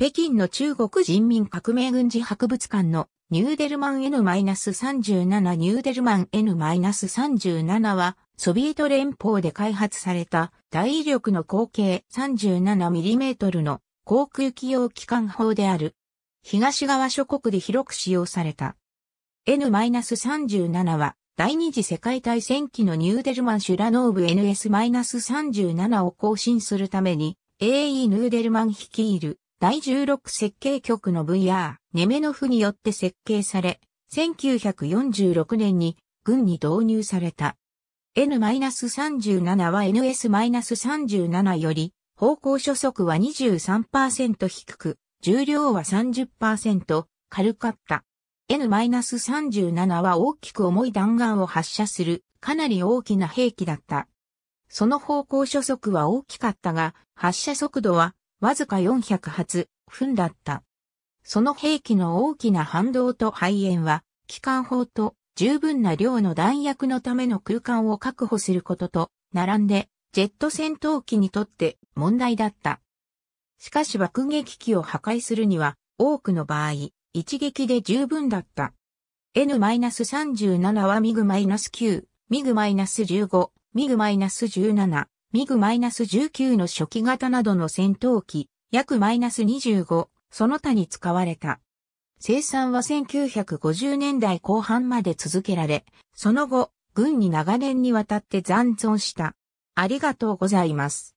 北京の中国人民革命軍事博物館のニューデルマン N-37 ニューデルマン N-37 はソビエト連邦で開発された大威力の口径 37mm の航空機用機関砲である。東側諸国で広く使用された。N-37 は第二次世界大戦期のニューデルマン・シュラノーブ NS-37 を更新するために AE ヌーデルマン率いる第16設計局の VR、ネメノフによって設計され、1946年に軍に導入された。N-37 は NS-37 より方向初速は23%低く、重量は30%軽かった。N-37 は大きく重い弾丸を発射するかなり大きな兵器だった。その方向初速は大きかったが、発射速度はわずか400発、分だった。その兵器の大きな反動と肺炎は、機関砲と十分な量の弾薬のための空間を確保することと、並んで、ジェット戦闘機にとって問題だった。しかし爆撃機を破壊するには、多くの場合、一撃で十分だった。N-37 はミグ -9、ミグ -15、ミグ -17、ミグ -19 の初期型などの戦闘機、約 -25、その他に使われた。生産は1950年代後半まで続けられ、その後、軍に長年にわたって残存した。ありがとうございます。